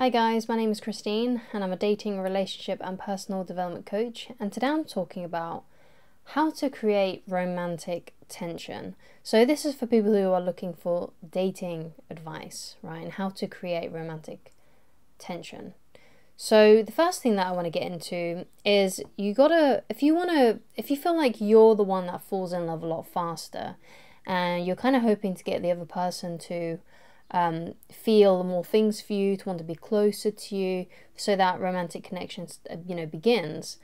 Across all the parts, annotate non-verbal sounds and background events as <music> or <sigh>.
Hi guys, my name is Christine and I'm a dating, relationship and personal development coach and today I'm talking about how to create romantic tension. So this is for people who are looking for dating advice, right? And how to create romantic tension. So the first thing that I want to get into is you got to if you want to if you feel like you're the one that falls in love a lot faster and you're kind of hoping to get the other person to um, feel more things for you, to want to be closer to you, so that romantic connection, uh, you know, begins.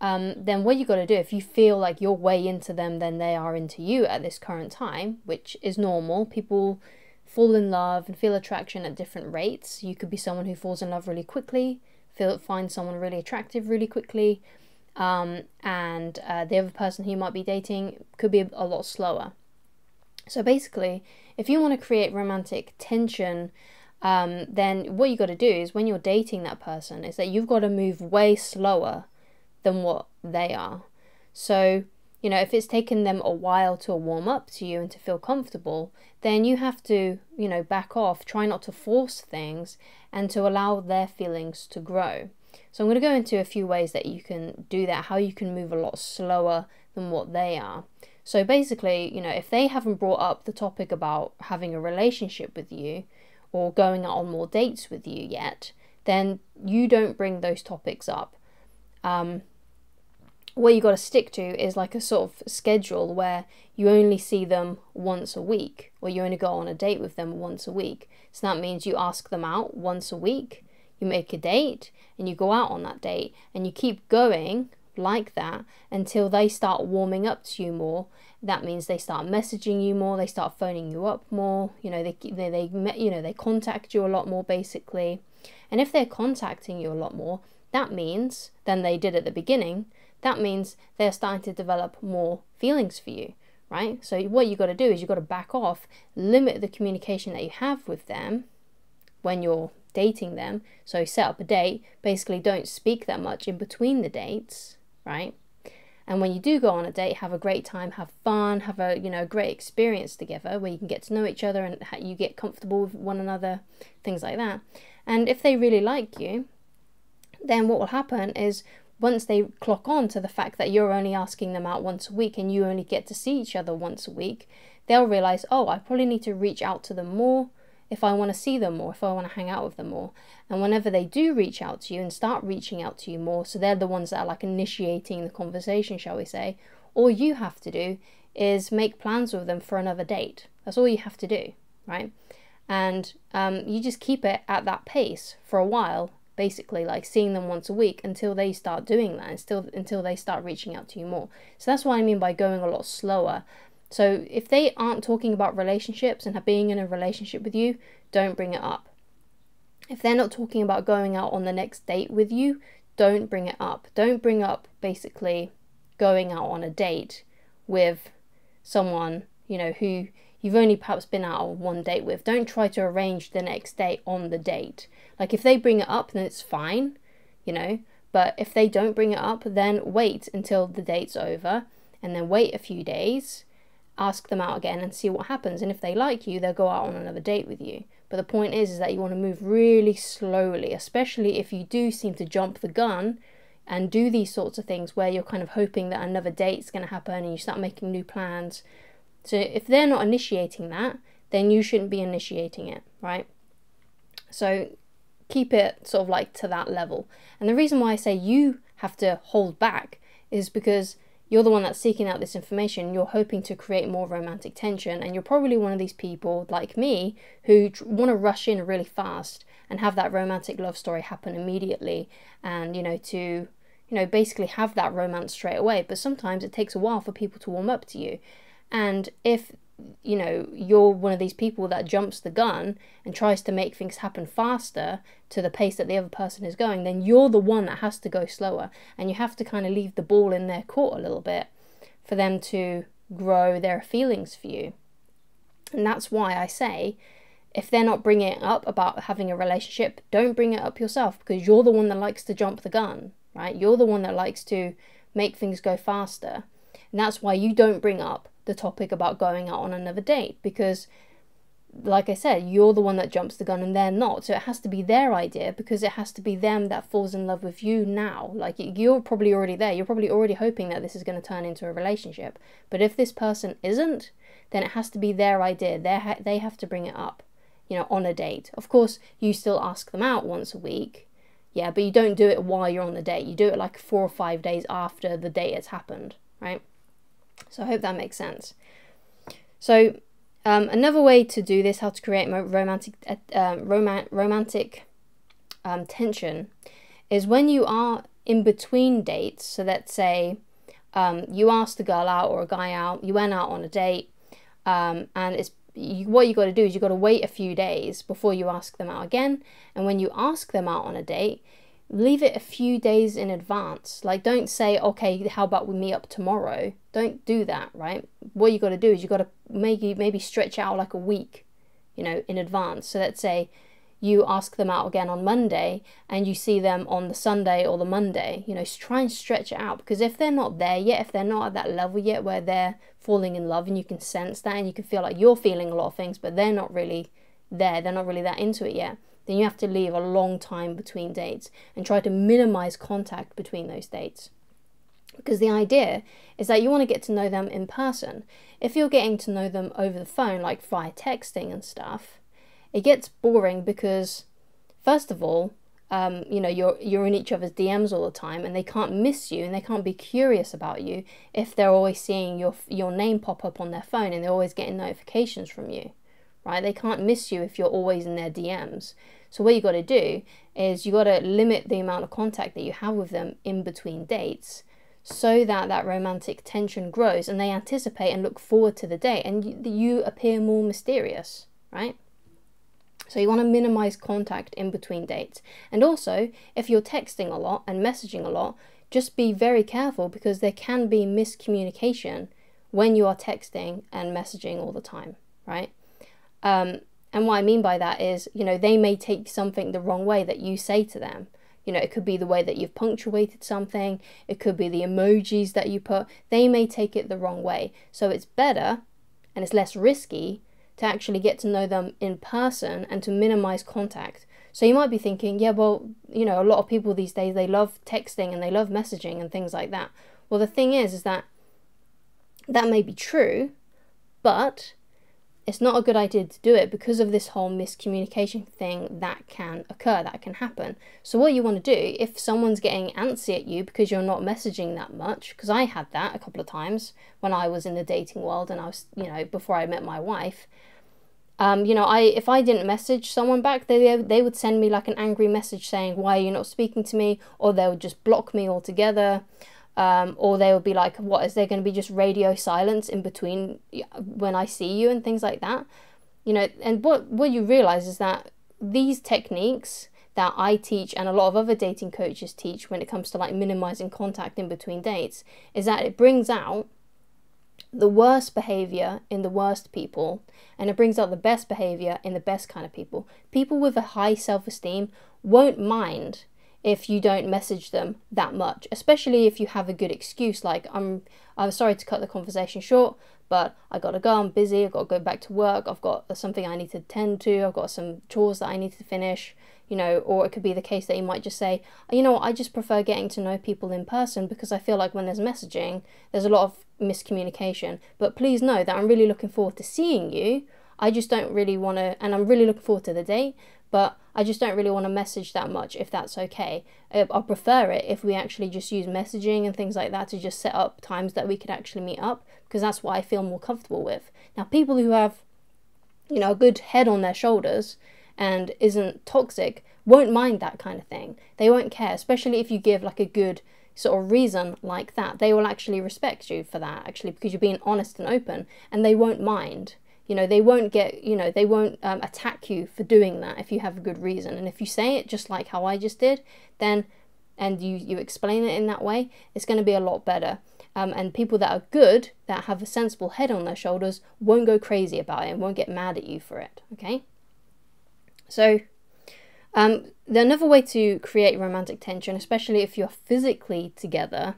Um, then what you got to do if you feel like you're way into them than they are into you at this current time, which is normal. People fall in love and feel attraction at different rates. You could be someone who falls in love really quickly, feel find someone really attractive really quickly, um, and uh, the other person who you might be dating could be a, a lot slower. So basically, if you want to create romantic tension, um, then what you got to do is when you're dating that person is that you've got to move way slower than what they are. So, you know, if it's taken them a while to warm up to you and to feel comfortable, then you have to, you know, back off, try not to force things and to allow their feelings to grow. So, I'm going to go into a few ways that you can do that, how you can move a lot slower than what they are. So basically, you know, if they haven't brought up the topic about having a relationship with you or going out on more dates with you yet, then you don't bring those topics up. Um, what you got to stick to is like a sort of schedule where you only see them once a week or you only go on a date with them once a week. So that means you ask them out once a week, you make a date, and you go out on that date, and you keep going like that until they start warming up to you more. That means they start messaging you more, they start phoning you up more, you know, they, they, they you know, they contact you a lot more basically. And if they're contacting you a lot more, that means than they did at the beginning, that means they're starting to develop more feelings for you, right? So what you got to do is you got to back off, limit the communication that you have with them when you're dating them. So set up a date, basically don't speak that much in between the dates right? And when you do go on a date, have a great time, have fun, have a you know a great experience together where you can get to know each other and you get comfortable with one another, things like that. And if they really like you, then what will happen is once they clock on to the fact that you're only asking them out once a week and you only get to see each other once a week, they'll realize, oh, I probably need to reach out to them more if I want to see them more, if I want to hang out with them more. And whenever they do reach out to you and start reaching out to you more, so they're the ones that are like initiating the conversation, shall we say, all you have to do is make plans with them for another date. That's all you have to do, right? And um, you just keep it at that pace for a while, basically, like seeing them once a week until they start doing that, and still until they start reaching out to you more. So that's what I mean by going a lot slower so if they aren't talking about relationships and being in a relationship with you, don't bring it up. If they're not talking about going out on the next date with you, don't bring it up. Don't bring up basically going out on a date with someone, you know, who you've only perhaps been out on one date with. Don't try to arrange the next date on the date. Like if they bring it up, then it's fine, you know. But if they don't bring it up, then wait until the date's over and then wait a few days ask them out again and see what happens. And if they like you, they'll go out on another date with you. But the point is, is that you want to move really slowly, especially if you do seem to jump the gun and do these sorts of things where you're kind of hoping that another date's going to happen and you start making new plans. So if they're not initiating that, then you shouldn't be initiating it, right? So keep it sort of like to that level. And the reason why I say you have to hold back is because you're the one that's seeking out this information, you're hoping to create more romantic tension, and you're probably one of these people like me who want to rush in really fast and have that romantic love story happen immediately, and you know, to you know, basically have that romance straight away. But sometimes it takes a while for people to warm up to you. And if you know, you're one of these people that jumps the gun and tries to make things happen faster to the pace that the other person is going, then you're the one that has to go slower. And you have to kind of leave the ball in their court a little bit for them to grow their feelings for you. And that's why I say, if they're not bringing it up about having a relationship, don't bring it up yourself because you're the one that likes to jump the gun, right? You're the one that likes to make things go faster. And that's why you don't bring up the topic about going out on another date because like I said, you're the one that jumps the gun and they're not. So it has to be their idea because it has to be them that falls in love with you now. Like you're probably already there. You're probably already hoping that this is going to turn into a relationship. But if this person isn't, then it has to be their idea. They ha- they have to bring it up, you know, on a date. Of course, you still ask them out once a week. Yeah, but you don't do it while you're on the date. You do it like 4 or 5 days after the date has happened, right? So I hope that makes sense. So um, another way to do this, how to create romantic uh, um, romantic um, tension, is when you are in between dates. So let's say um, you asked a girl out or a guy out, you went out on a date, um, and it's you, what you got to do is you got to wait a few days before you ask them out again. And when you ask them out on a date, leave it a few days in advance. Like, don't say, okay, how about we meet up tomorrow? Don't do that, right? What you got to do is you got to maybe maybe stretch out like a week, you know, in advance. So let's say you ask them out again on Monday and you see them on the Sunday or the Monday. You know, try and stretch it out because if they're not there yet, if they're not at that level yet where they're falling in love and you can sense that and you can feel like you're feeling a lot of things, but they're not really there, they're not really that into it yet then you have to leave a long time between dates and try to minimize contact between those dates. Because the idea is that you want to get to know them in person. If you're getting to know them over the phone, like via texting and stuff, it gets boring because, first of all, um, you know you're you're in each other's DMs all the time, and they can't miss you and they can't be curious about you if they're always seeing your your name pop up on their phone and they're always getting notifications from you right? They can't miss you if you're always in their DMs. So what you got to do is you got to limit the amount of contact that you have with them in between dates so that that romantic tension grows and they anticipate and look forward to the date and you, you appear more mysterious, right? So you want to minimize contact in between dates. And also, if you're texting a lot and messaging a lot, just be very careful because there can be miscommunication when you are texting and messaging all the time, right? Um, and what I mean by that is, you know, they may take something the wrong way that you say to them. You know, it could be the way that you've punctuated something, it could be the emojis that you put. They may take it the wrong way. So it's better and it's less risky to actually get to know them in person and to minimize contact. So you might be thinking, yeah, well, you know, a lot of people these days they love texting and they love messaging and things like that. Well, the thing is is that that may be true, but it's not a good idea to do it because of this whole miscommunication thing that can occur, that can happen. So, what you want to do, if someone's getting antsy at you because you're not messaging that much, because I had that a couple of times when I was in the dating world and I was, you know, before I met my wife. Um, you know, I if I didn't message someone back, they they would send me like an angry message saying, "Why are you not speaking to me?" or they would just block me altogether. Um, or they would be like, what is there going to be just radio silence in between when I see you and things like that? You know, and what, what you realize is that these techniques that I teach and a lot of other dating coaches teach when it comes to like minimizing contact in between dates is that it brings out the worst behavior in the worst people and it brings out the best behavior in the best kind of people. People with a high self esteem won't mind if you don't message them that much, especially if you have a good excuse like I'm I'm sorry to cut the conversation short, but I gotta go, I'm busy, I've got to go back to work, I've got something I need to tend to, I've got some chores that I need to finish, you know, or it could be the case that you might just say, you know I just prefer getting to know people in person because I feel like when there's messaging, there's a lot of miscommunication. But please know that I'm really looking forward to seeing you. I just don't really want to, and I'm really looking forward to the date, but I just don't really want to message that much if that's okay. Uh, I prefer it if we actually just use messaging and things like that to just set up times that we could actually meet up because that's what I feel more comfortable with. Now, people who have, you know, a good head on their shoulders and isn't toxic won't mind that kind of thing. They won't care, especially if you give like a good sort of reason like that. They will actually respect you for that, actually, because you're being honest and open and they won't mind you know they won't get you know they won't um, attack you for doing that if you have a good reason. And if you say it just like how i just did then and you you explain it in that way it's going to be a lot better. Um, and people that are good that have a sensible head on their shoulders won't go crazy about it and won't get mad at you for it okay? So um, another way to create romantic tension especially if you're physically together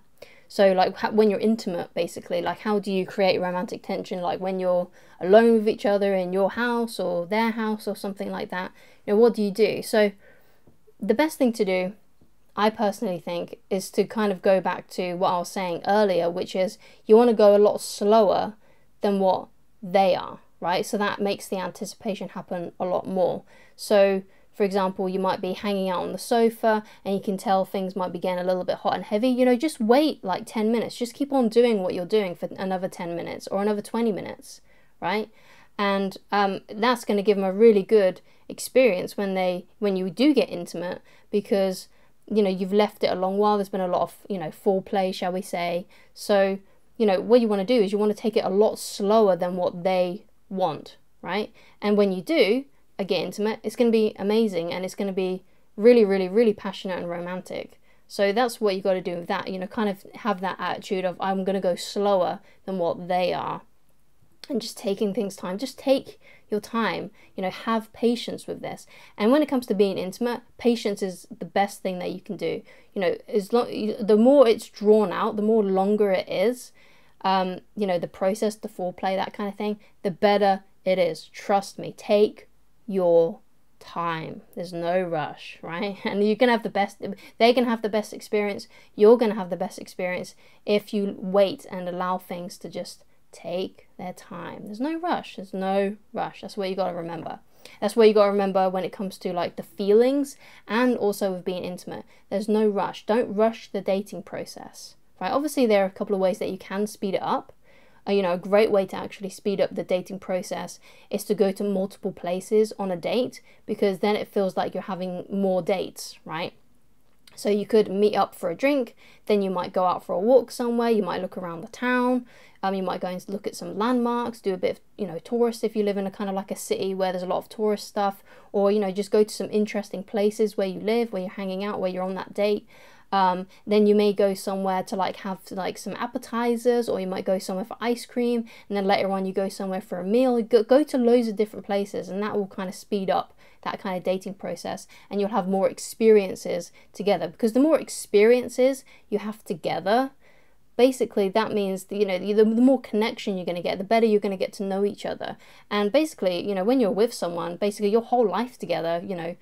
So, like when you're intimate, basically, like how do you create romantic tension? Like when you're alone with each other in your house or their house or something like that. You know, what do you do? So, the best thing to do, I personally think, is to kind of go back to what I was saying earlier, which is you want to go a lot slower than what they are, right? So that makes the anticipation happen a lot more. So, for example, you might be hanging out on the sofa and you can tell things might be getting a little bit hot and heavy. You know, just wait like 10 minutes. Just keep on doing what you're doing for another 10 minutes or another 20 minutes, right? And um, that's going to give them a really good experience when they when you do get intimate because you know you've left it a long while. There's been a lot of you know foreplay, shall we say? So you know what you want to do is you want to take it a lot slower than what they want, right? And when you do, get intimate, it's going to be amazing and it's going to be really, really, really passionate and romantic. So that's what you got to do with that. You know, kind of have that attitude of I'm going to go slower than what they are, and just taking things time. Just take your time. You know, have patience with this. And when it comes to being intimate, patience is the best thing that you can do. You know, as long the more it's drawn out, the more longer it is. Um, you know, the process, the foreplay, that kind of thing, the better it is. Trust me. Take your time. There's no rush, right? <laughs> And you can have the best, they can have the best experience. You're going to have the best experience if you wait and allow things to just take their time. There's no rush. There's no rush. That's what you got to remember. That's what you got to remember when it comes to like the feelings and also with being intimate. There's no rush. Don't rush the dating process, right? Obviously, there are a couple of ways that you can speed it up uh, you know, a great way to actually speed up the dating process is to go to multiple places on a date because then it feels like you're having more dates, right? So you could meet up for a drink, then you might go out for a walk somewhere, you might look around the town, um, you might go and look at some landmarks, do a bit of, you know, tourist if you live in a kind of like a city where there's a lot of tourist stuff, or, you know, just go to some interesting places where you live, where you're hanging out, where you're on that date. Um, then you may go somewhere to like have like some appetizers, or you might go somewhere for ice cream, and then later on you go somewhere for a meal. Go, go to loads of different places, and that will kind of speed up that kind of dating process, and you'll have more experiences together. Because the more experiences you have together, basically that means you know the, the more connection you're going to get the better you're going to get to know each other and basically you know when you're with someone basically your whole life together you know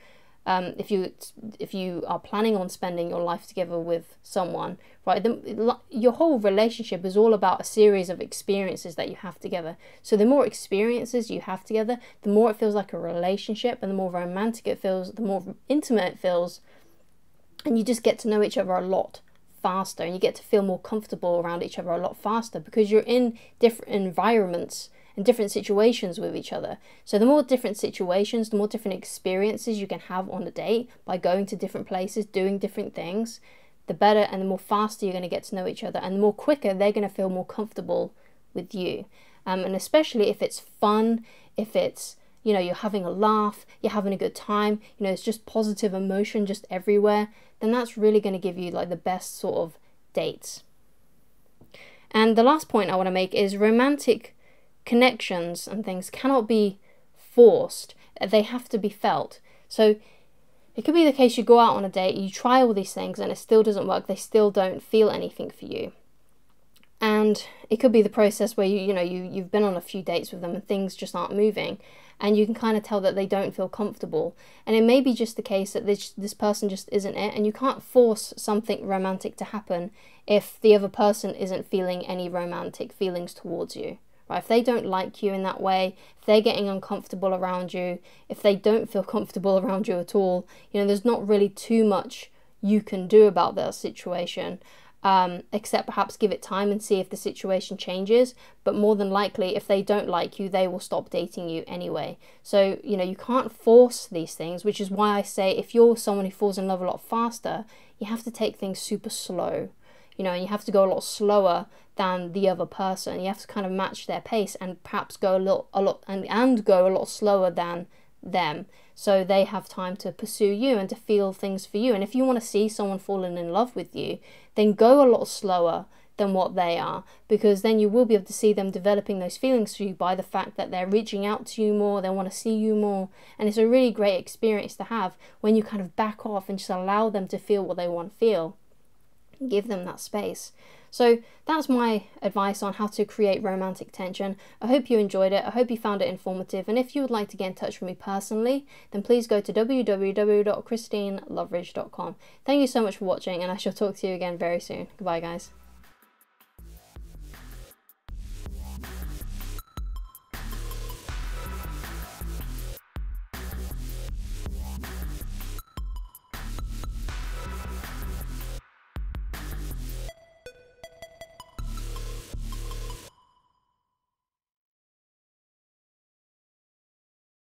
um, if you if you are planning on spending your life together with someone, right? The, your whole relationship is all about a series of experiences that you have together. So the more experiences you have together, the more it feels like a relationship, and the more romantic it feels, the more intimate it feels, and you just get to know each other a lot faster, and you get to feel more comfortable around each other a lot faster because you're in different environments and different situations with each other. So the more different situations, the more different experiences you can have on a date by going to different places, doing different things, the better and the more faster you're going to get to know each other and the more quicker they're going to feel more comfortable with you. Um, and especially if it's fun, if it's you know you're having a laugh you're having a good time you know it's just positive emotion just everywhere then that's really going to give you like the best sort of dates and the last point i want to make is romantic connections and things cannot be forced, they have to be felt. So it could be the case you go out on a date, you try all these things, and it still doesn't work, they still don't feel anything for you. And it could be the process where you, you know, you, you've been on a few dates with them and things just aren't moving and you can kind of tell that they don't feel comfortable. And it may be just the case that this this person just isn't it, and you can't force something romantic to happen if the other person isn't feeling any romantic feelings towards you right? If they don't like you in that way, if they're getting uncomfortable around you, if they don't feel comfortable around you at all, you know, there's not really too much you can do about that situation. Um, except perhaps give it time and see if the situation changes. But more than likely, if they don't like you, they will stop dating you anyway. So, you know, you can't force these things, which is why I say if you're someone who falls in love a lot faster, you have to take things super slow you know, and you have to go a lot slower than the other person. You have to kind of match their pace and perhaps go a lot, a lot, and, and go a lot slower than them. So they have time to pursue you and to feel things for you. And if you want to see someone falling in love with you, then go a lot slower than what they are because then you will be able to see them developing those feelings for you by the fact that they're reaching out to you more, they want to see you more, and it's a really great experience to have when you kind of back off and just allow them to feel what they want to feel give them that space. So that's my advice on how to create romantic tension. I hope you enjoyed it. I hope you found it informative. And if you would like to get in touch with me personally, then please go to www.christineloveridge.com. Thank you so much for watching, and I shall talk to you again very soon. Goodbye, guys.